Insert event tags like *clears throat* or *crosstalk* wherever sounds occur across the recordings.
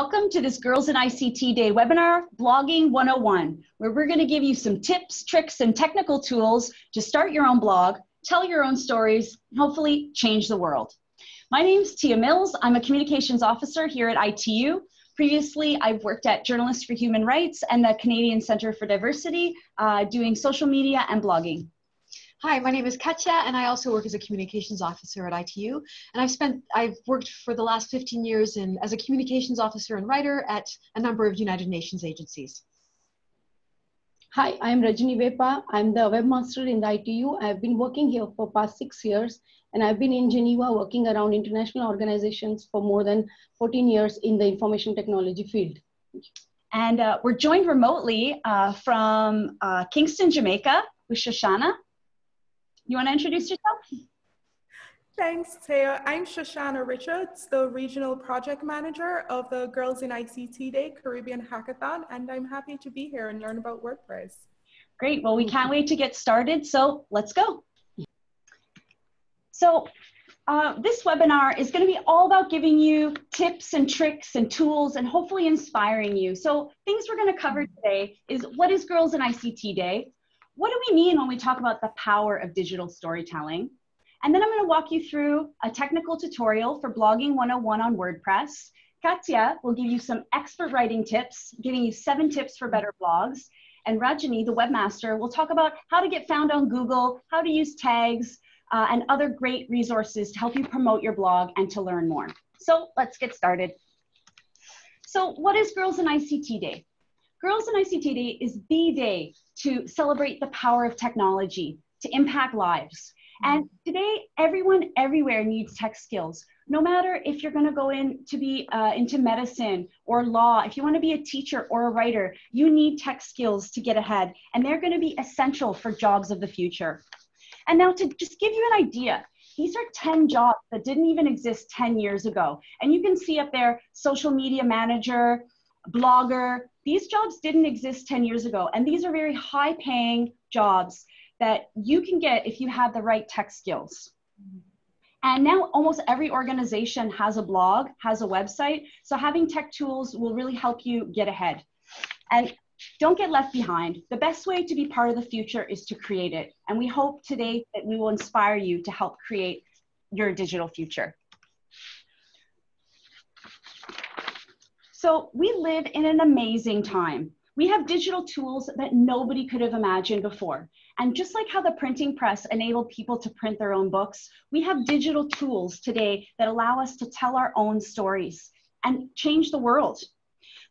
Welcome to this Girls in ICT Day webinar, Blogging 101, where we're going to give you some tips, tricks, and technical tools to start your own blog, tell your own stories, and hopefully change the world. My name's Tia Mills. I'm a communications officer here at ITU. Previously, I've worked at Journalists for Human Rights and the Canadian Centre for Diversity, uh, doing social media and blogging. Hi, my name is Katya, and I also work as a communications officer at ITU. And I've spent, I've worked for the last 15 years in, as a communications officer and writer at a number of United Nations agencies. Hi, I'm Rajani Vepa. I'm the webmaster in the ITU. I've been working here for past six years, and I've been in Geneva working around international organizations for more than 14 years in the information technology field. And uh, we're joined remotely uh, from uh, Kingston, Jamaica with Shoshannah. You want to introduce yourself? Thanks, Taya. I'm Shoshannah Richards, the Regional Project Manager of the Girls in ICT Day Caribbean Hackathon, and I'm happy to be here and learn about WordPress. Great. Well, we can't wait to get started, so let's go. So uh, this webinar is going to be all about giving you tips and tricks and tools and hopefully inspiring you. So things we're going to cover today is what is Girls in ICT Day? What do we mean when we talk about the power of digital storytelling? And then I'm going to walk you through a technical tutorial for Blogging 101 on WordPress. Katya will give you some expert writing tips, giving you seven tips for better blogs. And Rajani, the webmaster, will talk about how to get found on Google, how to use tags, uh, and other great resources to help you promote your blog and to learn more. So let's get started. So what is Girls in ICT Day? Girls in ICT Day is the day to celebrate the power of technology to impact lives. And today, everyone everywhere needs tech skills. No matter if you're going to go in to be uh, into medicine or law, if you want to be a teacher or a writer, you need tech skills to get ahead, and they're going to be essential for jobs of the future. And now, to just give you an idea, these are 10 jobs that didn't even exist 10 years ago. And you can see up there social media manager, blogger. These jobs didn't exist 10 years ago. And these are very high paying jobs that you can get if you have the right tech skills. And now almost every organization has a blog, has a website. So having tech tools will really help you get ahead. And don't get left behind. The best way to be part of the future is to create it. And we hope today that we will inspire you to help create your digital future. So we live in an amazing time. We have digital tools that nobody could have imagined before. And just like how the printing press enabled people to print their own books, we have digital tools today that allow us to tell our own stories and change the world.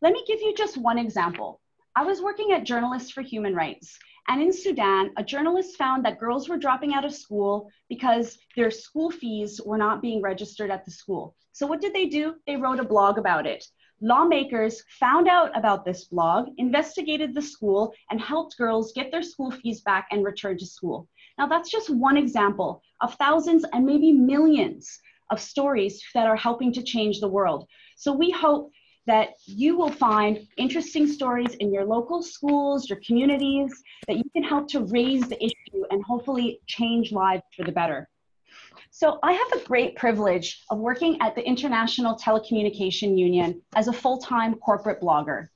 Let me give you just one example. I was working at Journalists for Human Rights, and in Sudan, a journalist found that girls were dropping out of school because their school fees were not being registered at the school. So what did they do? They wrote a blog about it. Lawmakers found out about this blog, investigated the school, and helped girls get their school fees back and return to school. Now, that's just one example of thousands and maybe millions of stories that are helping to change the world. So, we hope that you will find interesting stories in your local schools, your communities, that you can help to raise the issue and hopefully change lives for the better. So I have the great privilege of working at the International Telecommunication Union as a full-time corporate blogger.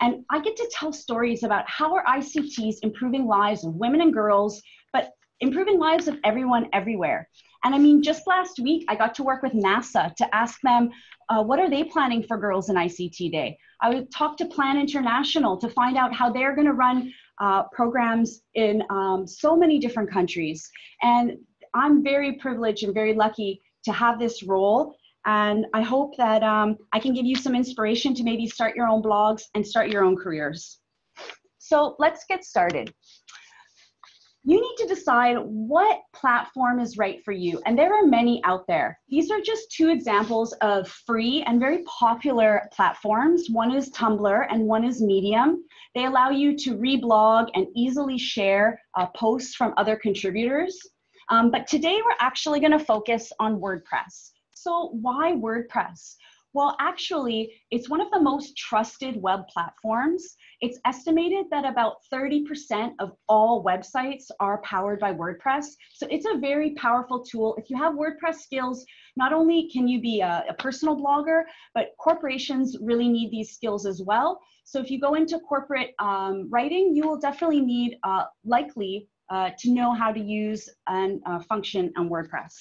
And I get to tell stories about how our ICTs improving lives of women and girls, but improving lives of everyone everywhere. And I mean, just last week, I got to work with NASA to ask them, uh, what are they planning for Girls in ICT Day? I would talk to Plan International to find out how they're gonna run uh, programs in um, so many different countries. And I'm very privileged and very lucky to have this role. And I hope that um, I can give you some inspiration to maybe start your own blogs and start your own careers. So let's get started. You need to decide what platform is right for you. And there are many out there. These are just two examples of free and very popular platforms. One is Tumblr and one is Medium. They allow you to reblog and easily share uh, posts from other contributors. Um, but today we're actually going to focus on WordPress. So why WordPress? Well, actually, it's one of the most trusted web platforms. It's estimated that about 30% of all websites are powered by WordPress. So it's a very powerful tool. If you have WordPress skills, not only can you be a, a personal blogger, but corporations really need these skills as well. So if you go into corporate um, writing, you will definitely need uh, likely uh, to know how to use and uh, function on WordPress.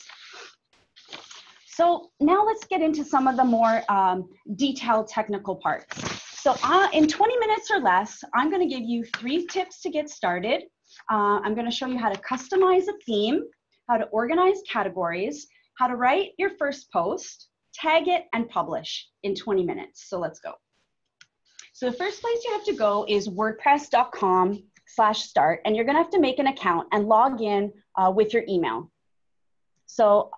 So now let's get into some of the more um, detailed technical parts. So uh, in 20 minutes or less, I'm gonna give you three tips to get started. Uh, I'm gonna show you how to customize a theme, how to organize categories, how to write your first post, tag it, and publish in 20 minutes. So let's go. So the first place you have to go is wordpress.com slash start, and you're gonna have to make an account and log in uh, with your email. So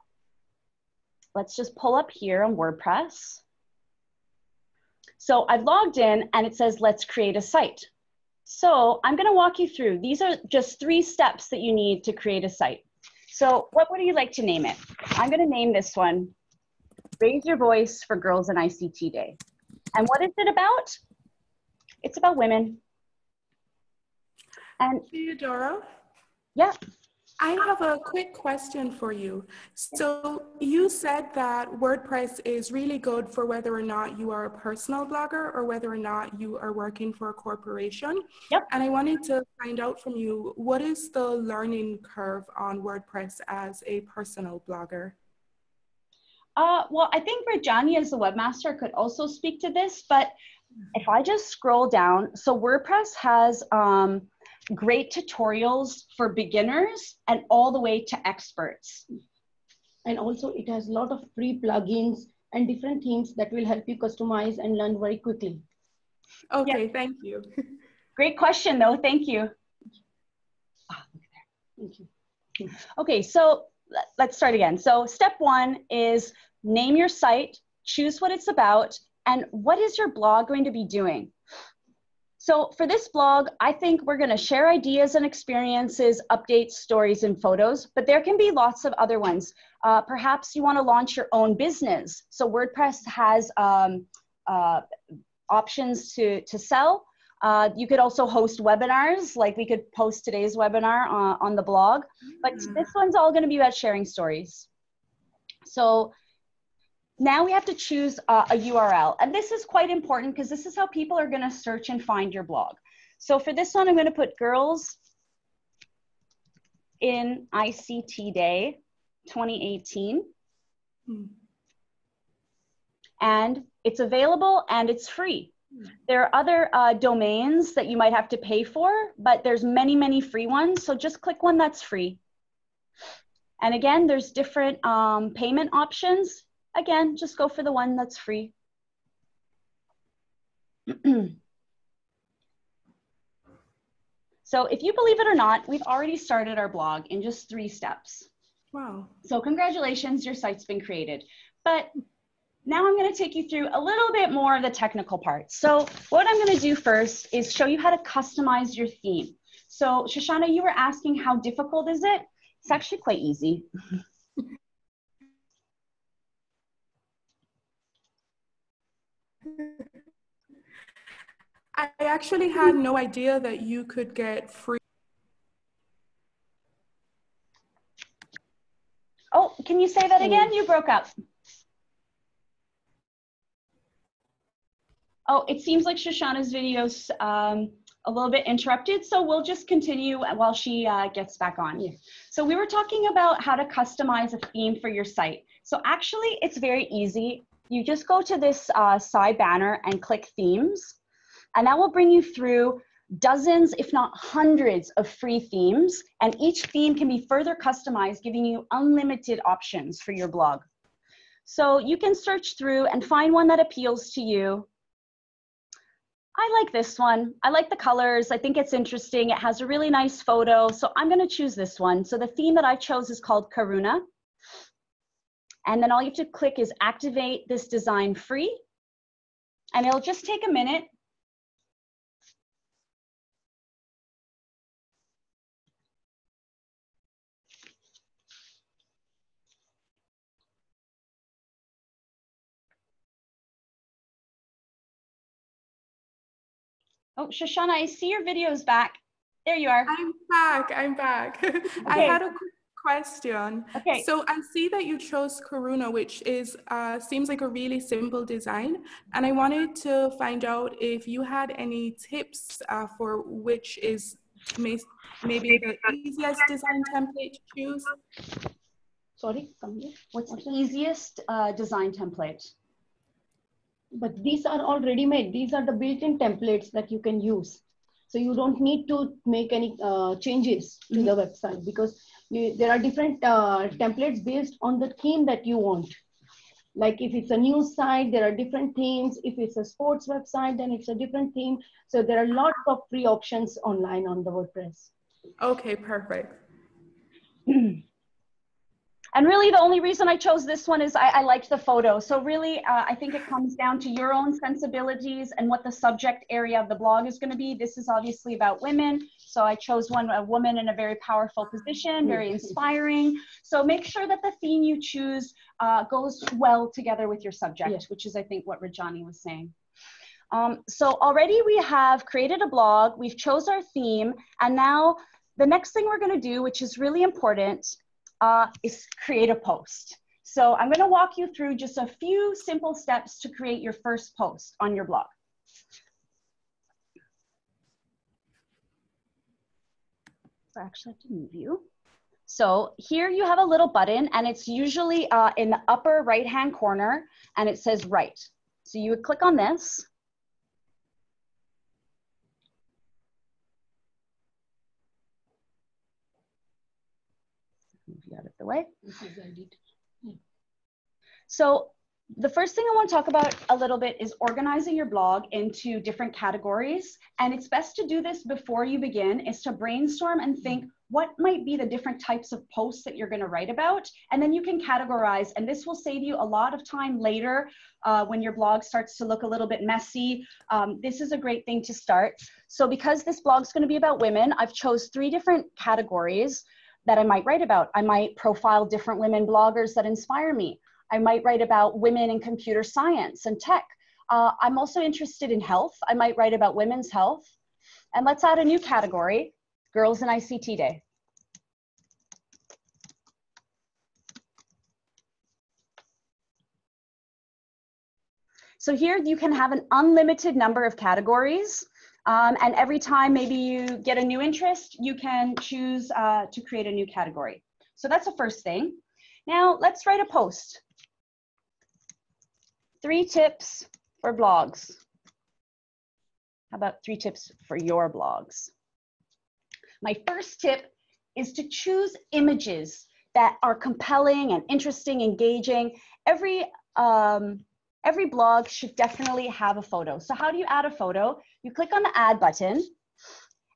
let's just pull up here on WordPress. So I've logged in and it says, let's create a site. So I'm gonna walk you through. These are just three steps that you need to create a site. So what would you like to name it? I'm gonna name this one, Raise Your Voice for Girls in ICT Day. And what is it about? It's about women. And Theadora? Yeah. I have a quick question for you. So you said that WordPress is really good for whether or not you are a personal blogger or whether or not you are working for a corporation. Yep. And I wanted to find out from you, what is the learning curve on WordPress as a personal blogger? Uh, well, I think Rajani as the webmaster could also speak to this, but if I just scroll down, so WordPress has um, great tutorials for beginners and all the way to experts. And also it has a lot of free plugins and different themes that will help you customize and learn very quickly. Okay, thank you. *laughs* Great question though, thank you. Ah, thank you. Okay, so let's start again. So step one is name your site, choose what it's about, and what is your blog going to be doing? So for this blog, I think we're gonna share ideas and experiences, updates, stories, and photos, but there can be lots of other ones. Uh, perhaps you wanna launch your own business. So WordPress has um, uh, options to, to sell. Uh, you could also host webinars, like we could post today's webinar uh, on the blog, but Mm. this one's all gonna be about sharing stories. So now we have to choose uh, a URL. And this is quite important because this is how people are gonna search and find your blog. So for this one, I'm gonna put girls in ICT Day 2018. Hmm. And it's available and it's free. There are other uh, domains that you might have to pay for, but there's many, many free ones. So just click one that's free. And again, there's different um, payment options. Again, just go for the one that's free. *clears throat* so if you believe it or not, we've already started our blog in just three steps. Wow. So congratulations, your site's been created. But now I'm gonna take you through a little bit more of the technical parts. So what I'm gonna do first is show you how to customize your theme. So Shoshannah, you were asking how difficult is it? It's actually quite easy. *laughs* I actually had no idea that you could get free. Oh, can you say that again? You broke up. Oh, it seems like Shoshannah's video's um, a little bit interrupted, so we'll just continue while she uh, gets back on. So we were talking about how to customize a theme for your site. So actually, it's very easy. You just go to this uh, side banner and click themes, and that will bring you through dozens, if not hundreds of free themes. And each theme can be further customized, giving you unlimited options for your blog. So you can search through and find one that appeals to you. I like this one. I like the colors. I think it's interesting. It has a really nice photo. So I'm going to choose this one. So the theme that I chose is called Karuna. And then all you have to click is activate this design free. And it'll just take a minute. Oh, Shoshannah, I see your videos back. There you are. I'm back. I'm back. *laughs* Okay. I had a quick question. Okay. So I see that you chose Karuna, which is uh, seems like a really simple design, and I wanted to find out if you had any tips uh, for which is may, maybe the easiest design template to choose. Sorry, come here. What's the easiest uh, design template? But these are all ready-made. These are the built-in templates that you can use. So you don't need to make any uh, changes to Mhm. the website because you, there are different uh, templates based on the theme that you want. Like if it's a news site, there are different themes. If it's a sports website, then it's a different theme. So there are lots of free options online on the WordPress. Okay, perfect. *clears throat* And really, the only reason I chose this one is I, I liked the photo. So really, uh, I think it comes down to your own sensibilities and what the subject area of the blog is going to be. This is obviously about women, so I chose one a woman in a very powerful position, very inspiring. So make sure that the theme you choose uh, goes well together with your subject, Yeah. which is I think what Rajani was saying. Um, so already we have created a blog, we've chose our theme, and now the next thing we're going to do, which is really important, uh, is create a post. So I'm going to walk you through just a few simple steps to create your first post on your blog. I actually have to move you. So here you have a little button and it's usually uh, in the upper right hand corner and it says write. So you would click on this. Move you out of the way. This is edit. So the first thing I want to talk about a little bit is organizing your blog into different categories. And it's best to do this before you begin is to brainstorm and think what might be the different types of posts that you're going to write about. And then you can categorize. And this will save you a lot of time later uh, when your blog starts to look a little bit messy. Um, this is a great thing to start. So because this blog is going to be about women, I've chose three different categories that I might write about. I might profile different women bloggers that inspire me. I might write about women in computer science and tech. Uh, I'm also interested in health. I might write about women's health. And let's add a new category, Girls in ICT Day. So here you can have an unlimited number of categories. Um, and every time maybe you get a new interest, you can choose uh, to create a new category. So that's the first thing. Now let's write a post. Three tips for blogs. How about three tips for your blogs? My first tip is to choose images that are compelling and interesting, engaging. Every, um, every blog should definitely have a photo. So how do you add a photo? You click on the add button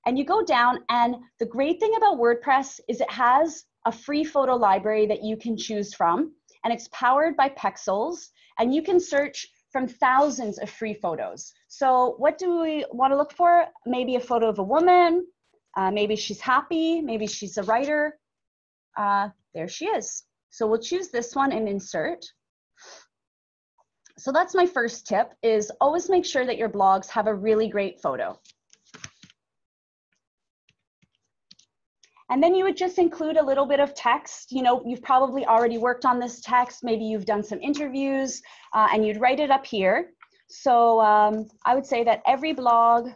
and you go down and the great thing about WordPress is it has a free photo library that you can choose from and it's powered by Pexels and you can search from thousands of free photos. So what do we want to look for? Maybe a photo of a woman, uh, maybe she's happy, maybe she's a writer. Uh, there she is. So we'll choose this one and insert. So that's my first tip is always make sure that your blogs have a really great photo. And then you would just include a little bit of text. You know, you've probably already worked on this text. Maybe you've done some interviews uh, and you'd write it up here. So um, I would say that every blog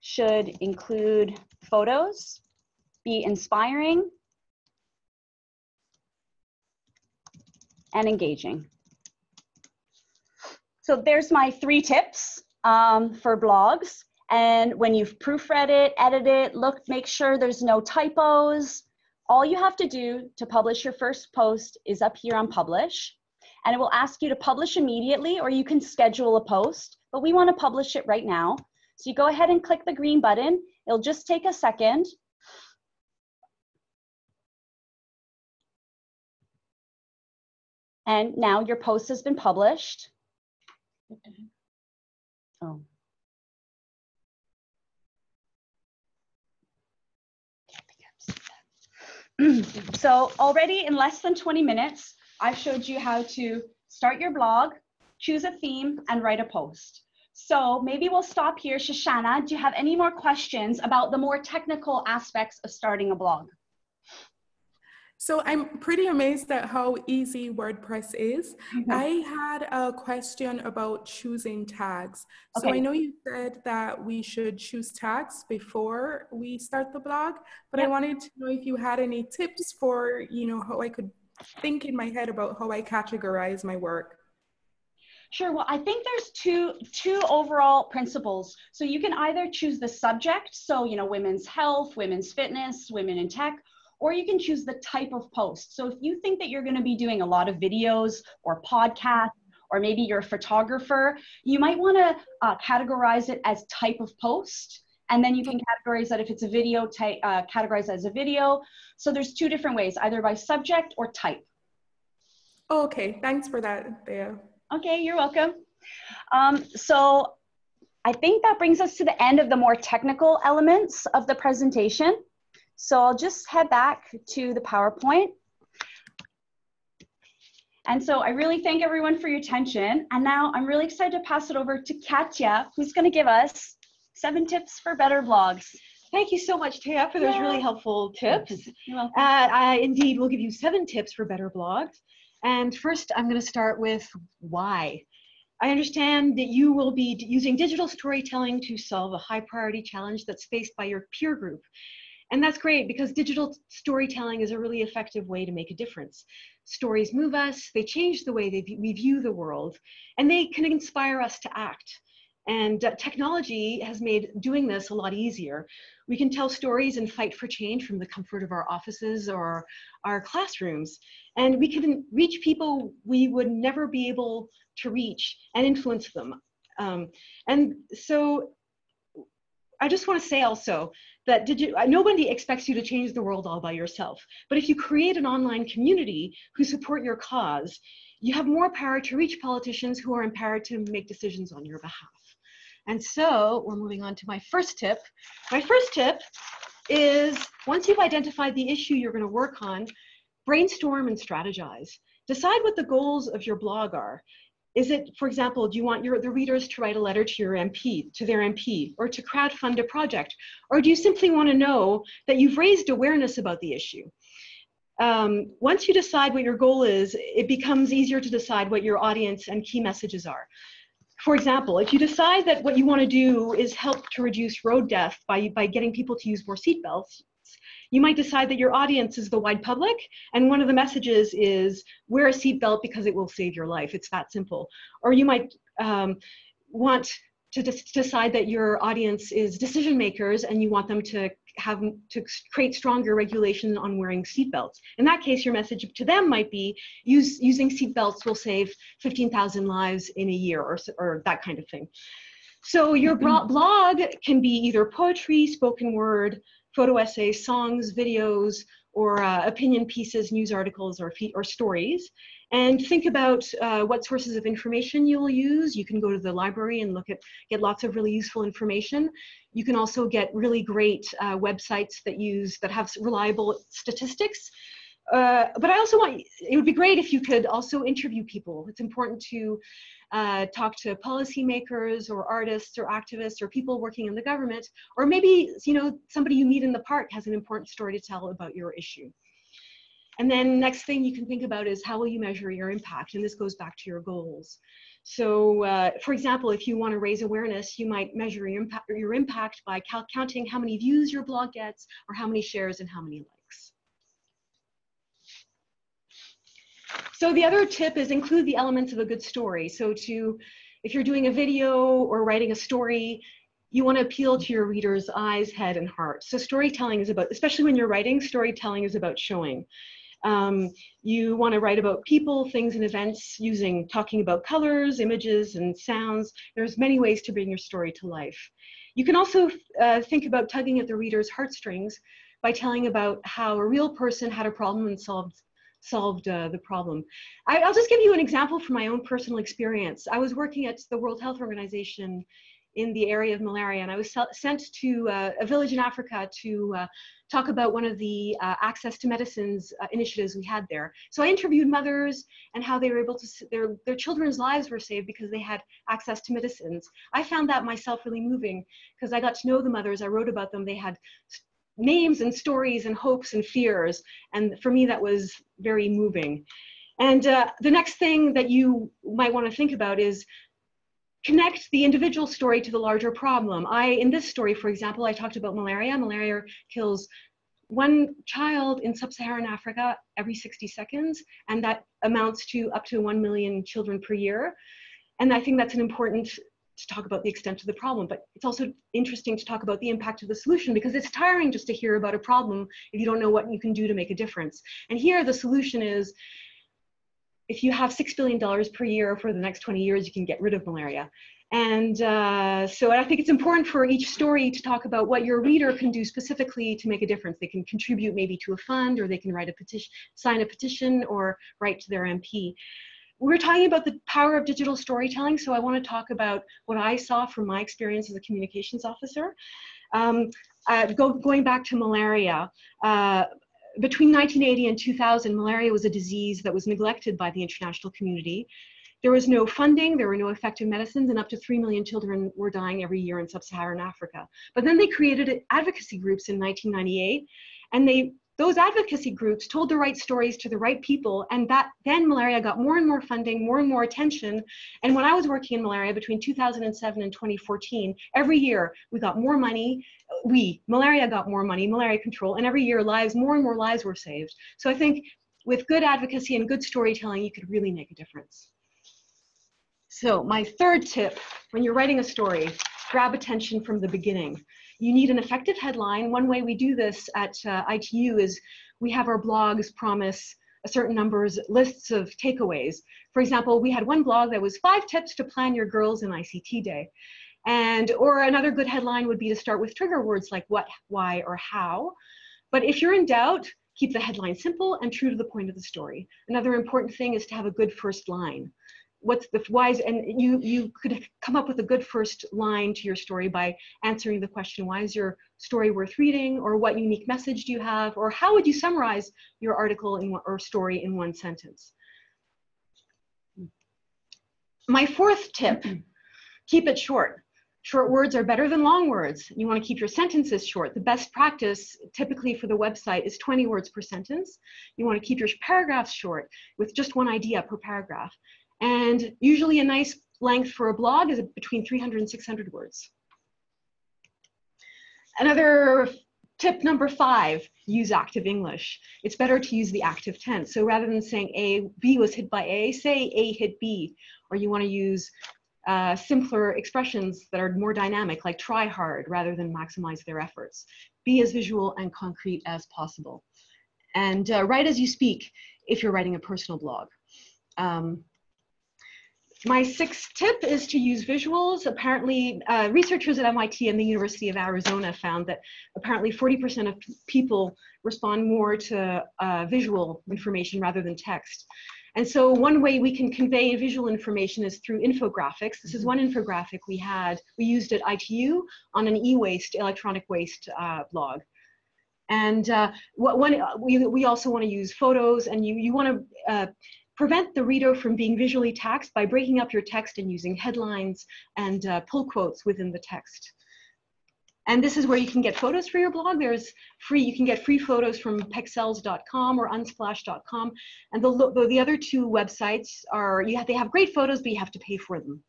should include photos, be inspiring, and engaging. So there's my three tips um, for blogs. And when you've proofread it, edit it, look, make sure there's no typos. All you have to do to publish your first post is up here on publish. And it will ask you to publish immediately or you can schedule a post, but we wanna publish it right now. So you go ahead and click the green button. It'll just take a second. And now your post has been published. Oh. *clears throat* so already in less than 20 minutes, I've showed you how to start your blog, choose a theme, and write a post. So maybe we'll stop here. Shoshannah, do you have any more questions about the more technical aspects of starting a blog? So I'm pretty amazed at how easy WordPress is. Mm-hmm. I had a question about choosing tags. Okay. So I know you said that we should choose tags before we start the blog, but yep. I wanted to know if you had any tips for, you know, how I could think in my head about how I categorize my work. Sure. Well, I think there's two two overall principles. So you can either choose the subject, so you know, women's health, women's fitness, women in tech, or you can choose the type of post. So if you think that you're going to be doing a lot of videos or podcasts, or maybe you're a photographer, you might want to uh, categorize it as type of post. And then you can categorize that if it's a video, type, uh, categorize as a video. So there's two different ways, either by subject or type. Okay, thanks for that, Thea. Okay, you're welcome. Um, so I think that brings us to the end of the more technical elements of the presentation. So I'll just head back to the PowerPoint. And so I really thank everyone for your attention. And now I'm really excited to pass it over to Katya, who's gonna give us seven tips for better blogs. Thank you so much, Taya, for those yeah. really helpful tips. Uh, I indeed will give you seven tips for better blogs. And first, I'm going to start with why. I understand that you will be using digital storytelling to solve a high priority challenge that's faced by your peer group. And that's great because digital storytelling is a really effective way to make a difference. Stories move us, they change the way we view the world, and they can inspire us to act. And uh, technology has made doing this a lot easier. We can tell stories and fight for change from the comfort of our offices or our classrooms. And we can reach people we would never be able to reach and influence them. Um, and so I just want to say also that did you, uh, nobody expects you to change the world all by yourself. But if you create an online community who support your cause, you have more power to reach politicians who are empowered to make decisions on your behalf. And so we're moving on to my first tip. My first tip is once you've identified the issue you're going to work on, brainstorm and strategize. Decide what the goals of your blog are. Is it, for example, do you want your, the readers to write a letter to your MP, to their MP, or to crowdfund a project? Or do you simply want to know that you've raised awareness about the issue? Um, once you decide what your goal is, it becomes easier to decide what your audience and key messages are. For example, if you decide that what you want to do is help to reduce road death by, by getting people to use more seatbelts, you might decide that your audience is the wide public, and one of the messages is wear a seatbelt because it will save your life. It's that simple. Or you might um, want to decide that your audience is decision makers and you want them to have to create stronger regulation on wearing seatbelts. In that case, your message to them might be use, using seatbelts will save 15,000 lives in a year or, or that kind of thing. So your blog can be either poetry, spoken word, photo essays, songs, videos, or uh, opinion pieces, news articles, or, or stories. And think about uh, what sources of information you'll use. You can go to the library and look at, get lots of really useful information. You can also get really great uh, websites that use, that have reliable statistics. Uh, but I also want, it would be great if you could also interview people. It's important to uh, talk to policymakers or artists or activists or people working in the government, or maybe you know somebody you meet in the park has an important story to tell about your issue. And then next thing you can think about is how will you measure your impact? And this goes back to your goals. So uh, for example, if you want to raise awareness, you might measure your impact, your impact by counting how many views your blog gets or how many shares and how many likes. So the other tip is include the elements of a good story. So to, if you're doing a video or writing a story, you want to appeal to your reader's eyes, head, and heart. So storytelling is about, especially when you're writing, storytelling is about showing. Um, you want to write about people, things, and events using talking about colors, images, and sounds. There's many ways to bring your story to life. You can also uh, think about tugging at the reader's heartstrings by telling about how a real person had a problem and solved solved uh, the problem. I, will just give you an example from my own personal experience. I was working at the World Health Organization in the area of malaria, and I was sent to uh, a village in Africa to uh, talk about one of the uh, access to medicines uh, initiatives we had there. So I interviewed mothers and how they were able to, their, their children's lives were saved because they had access to medicines. I found that myself really moving because I got to know the mothers, I wrote about them, they had names and stories and hopes and fears. And for me, that was very moving. And uh, the next thing that you might want to think about is connect the individual story to the larger problem. I, in this story, for example, I talked about malaria. Malaria kills one child in sub-Saharan Africa every 60 seconds, and that amounts to up to 1 million children per year. And I think that's an important to talk about the extent of the problem, but it's also interesting to talk about the impact of the solution because it's tiring just to hear about a problem if you don't know what you can do to make a difference. And here the solution is if you have $6 billion per year for the next 20 years, you can get rid of malaria. And uh, so I think it's important for each story to talk about what your reader can do specifically to make a difference. They can contribute maybe to a fund or they can write a petition, sign a petition or write to their MP. We're talking about the power of digital storytelling, so I want to talk about what I saw from my experience as a communications officer. Um, uh, go, going back to malaria, uh, between 1980 and 2000, malaria was a disease that was neglected by the international community. There was no funding, there were no effective medicines, and up to 3 million children were dying every year in sub-Saharan Africa. But then they created advocacy groups in 1998, and they those advocacy groups told the right stories to the right people and that then malaria got more and more funding more and more attention. And when i was working in malaria between 2007 and 2014 every year we got more money we malaria got more money malaria control and every year lives more and more lives were saved. So i think with good advocacy and good storytelling you could really make a difference. So my third tip when you're writing a story grab attention from the beginning you need an effective headline. One way we do this at uh, ITU is we have our blogs promise a certain numbers lists of takeaways. For example, we had one blog that was five tips to plan your girls in ICT day. And or another good headline would be to start with trigger words like what, why, or how. But if you're in doubt, keep the headline simple and true to the point of the story. Another important thing is to have a good first line what's the whys and you you could come up with a good first line to your story by answering the question why is your story worth reading or what unique message do you have or how would you summarize your article in, or story in one sentence? My fourth tip keep it short. Short words are better than long words. You want to keep your sentences short. The best practice typically for the website is 20 words per sentence. You want to keep your paragraphs short with just one idea per paragraph and usually a nice length for a blog is between 300 and 600 words. Another tip number five, use active English. It's better to use the active tense. So rather than saying A, B was hit by A, say A hit B, or you want to use uh, simpler expressions that are more dynamic, like try hard rather than maximize their efforts. Be as visual and concrete as possible. And uh, write as you speak if you're writing a personal blog. Um, my sixth tip is to use visuals. Apparently, uh, researchers at MIT and the University of Arizona found that apparently 40% of people respond more to uh, visual information rather than text. And so one way we can convey visual information is through infographics. This is one infographic we had, we used at ITU on an e-waste, electronic waste uh, blog. And uh, what, one, we, we also want to use photos and you, you want to uh, Prevent the reader from being visually taxed by breaking up your text and using headlines and uh, pull quotes within the text. And this is where you can get photos for your blog. There's free, you can get free photos from pexels.com or unsplash.com. And the, the other two websites are, you have, they have great photos, but you have to pay for them.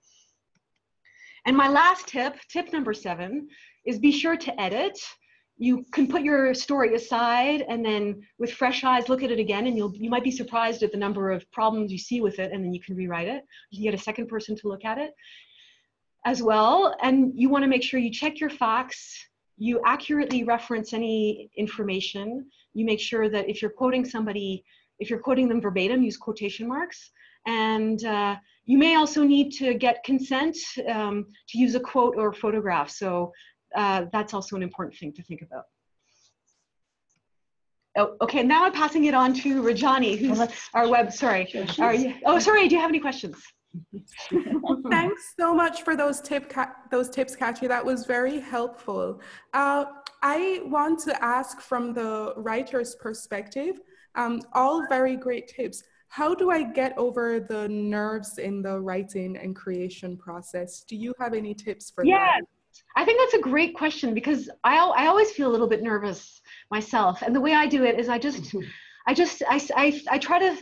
And my last tip, tip number seven, is be sure to edit you can put your story aside and then with fresh eyes look at it again and you'll you might be surprised at the number of problems you see with it and then you can rewrite it. You can get a second person to look at it as well. And you want to make sure you check your facts you accurately reference any information you make sure that if you're quoting somebody if you're quoting them verbatim use quotation marks. And uh, you may also need to get consent um, to use a quote or photograph. So uh, that's also an important thing to think about. Oh, okay, now I'm passing it on to Rajani, who's well, our web, sorry. Our, oh, sorry, do you have any questions? Thanks so much for those tip those tips, Katya. That was very helpful. Uh, I want to ask from the writer's perspective, um, all very great tips. How do I get over the nerves in the writing and creation process? Do you have any tips for yeah. that? I think that's a great question because I, I always feel a little bit nervous myself. And the way I do it is I just, *laughs* I just, I, I, I try to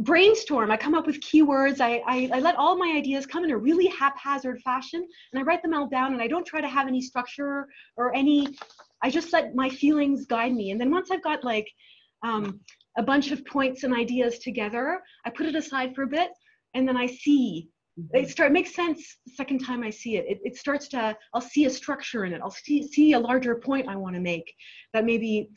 brainstorm. I come up with keywords. I, I, I, let all my ideas come in a really haphazard fashion and I write them all down and I don't try to have any structure or any, I just let my feelings guide me. And then once I've got like um, a bunch of points and ideas together, I put it aside for a bit and then I see. Mm-hmm. It start makes sense the second time I see it. it. It starts to, I'll see a structure in it. I'll see, see a larger point I want to make that maybe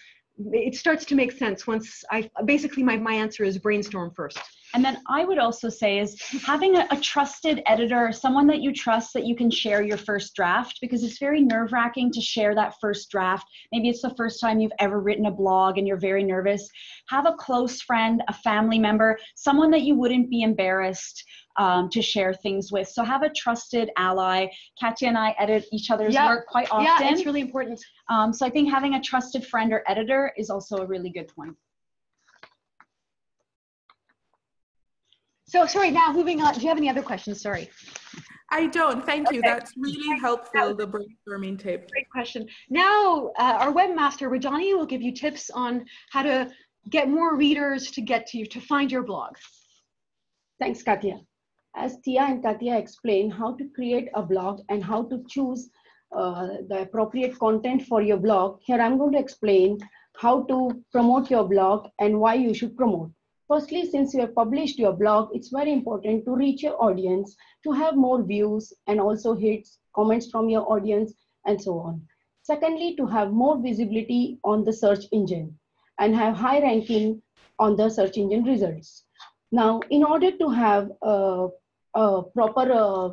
it starts to make sense once I basically my, my answer is brainstorm first. And then I would also say is having a, a, trusted editor, someone that you trust that you can share your first draft because it's very nerve wracking to share that first draft. Maybe it's the first time you've ever written a blog and you're very nervous. Have a close friend, a family member, someone that you wouldn't be embarrassed um, to share things with. So have a trusted ally. Katya and I edit each other's yeah. work quite often. Yeah, it's really important. Um, so I think having a trusted friend or editor is also a really good point. So sorry, now moving on. Do you have any other questions? Sorry. I don't. Thank you. Okay. That's really helpful, the brainstorming tip. Great question. Now, uh, our webmaster, Rajani, will give you tips on how to get more readers to get to you, to find your blog. Thanks, Katya. As Tia and Katya explain how to create a blog and how to choose uh, the appropriate content for your blog, here I'm going to explain how to promote your blog and why you should promote. Firstly, since you have published your blog, it's very important to reach your audience, to have more views and also hits, comments from your audience, and so on. Secondly, to have more visibility on the search engine and have high ranking on the search engine results. Now, in order to have a, a proper uh,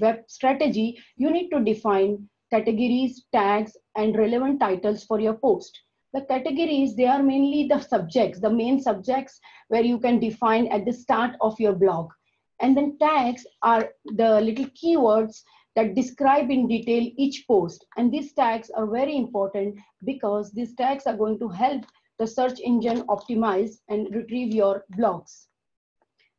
web strategy, you need to define categories, tags, and relevant titles for your post the categories, they are mainly the subjects, the main subjects where you can define at the start of your blog. And then tags are the little keywords that describe in detail each post. And these tags are very important because these tags are going to help the search engine optimize and retrieve your blogs.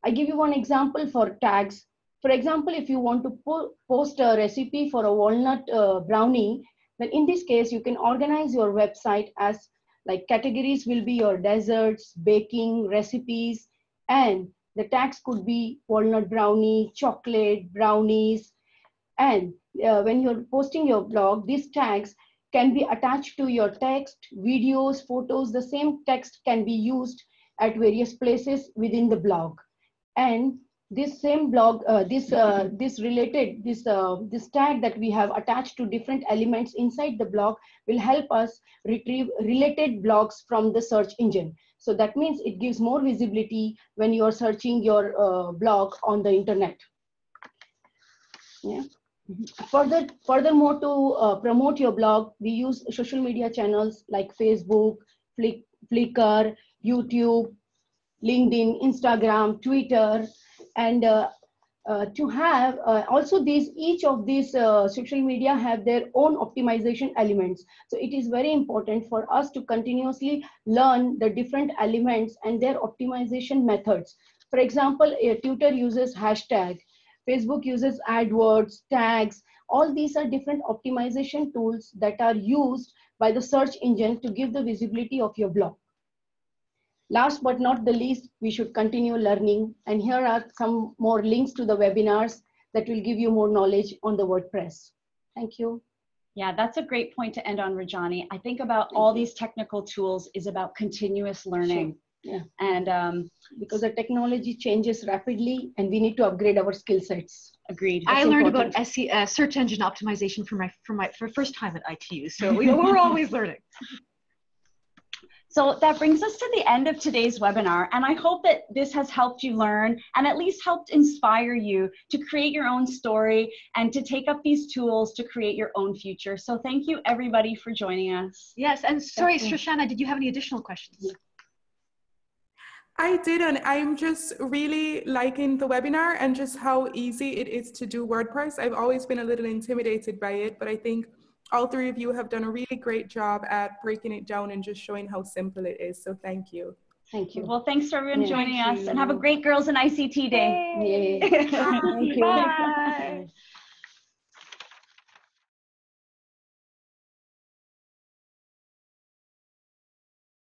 I give you one example for tags. For example, if you want to po post a recipe for a walnut uh, brownie, then in this case, you can organize your website as like categories will be your desserts, baking, recipes, and the tags could be walnut brownie, chocolate, brownies. And uh, when you're posting your blog, these tags can be attached to your text, videos, photos. The same text can be used at various places within the blog. And this same blog, uh, this uh, this related this uh, this tag that we have attached to different elements inside the blog will help us retrieve related blogs from the search engine. So that means it gives more visibility when you are searching your uh, blog on the internet. Yeah. Further, furthermore, to uh, promote your blog, we use social media channels like Facebook, Flick, Flickr, YouTube, LinkedIn, Instagram, Twitter, and uh, uh, to have uh, also these each of these social media have their own optimization elements. So it is very important for us to continuously learn the different elements and their optimization methods. For example twitter uses hashtag facebook uses adwords tags. All these are different optimization tools that are used by the search engine to give the visibility of your blog Last but not the least, we should continue learning. And here are some more links to the webinars that will give you more knowledge on the WordPress. Thank you. Yeah, that's a great point to end on, Rajani. I think about Thank all you. these technical tools is about continuous learning. Sure. Yeah. And um, because the technology changes rapidly and we need to upgrade our skill sets. Agreed. That's I learned important. about SE, uh, search engine optimization for my for my for first time at ITU. So we, we're always learning. *laughs* So that brings us to the end of today's webinar, and I hope that this has helped you learn and at least helped inspire you to create your own story and to take up these tools to create your own future. So thank you everybody for joining us. Yes, and sorry, Shoshannah, did you have any additional questions? I didn't. I'm just really liking the webinar and just how easy it is to do WordPress. I've always been a little intimidated by it, but I think all three of you have done a really great job at breaking it down and just showing how simple it is. So thank you. Thank you. Well, thanks for everyone Yeah. joining Thank us and have a great Girls in ICT Day. Yay. *laughs* Thank you. Bye.